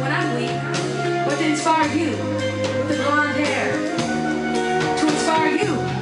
when I'm weak, what to inspire you, the blonde hair, to inspire you.